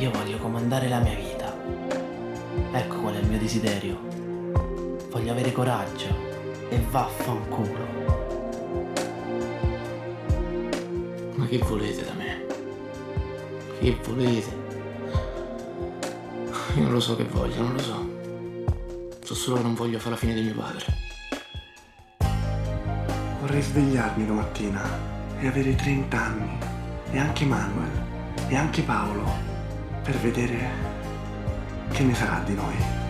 Io voglio comandare la mia vita. Ecco qual è il mio desiderio. Voglio avere coraggio e vaffanculo. Ma che volete da me? Che volete? Io non lo so che voglio, non lo so. So solo che non voglio fare la fine di mio padre. Vorrei svegliarmi domattina e avere 30 anni, e anche Manuel, e anche Paolo, per vedere che ne sarà di noi.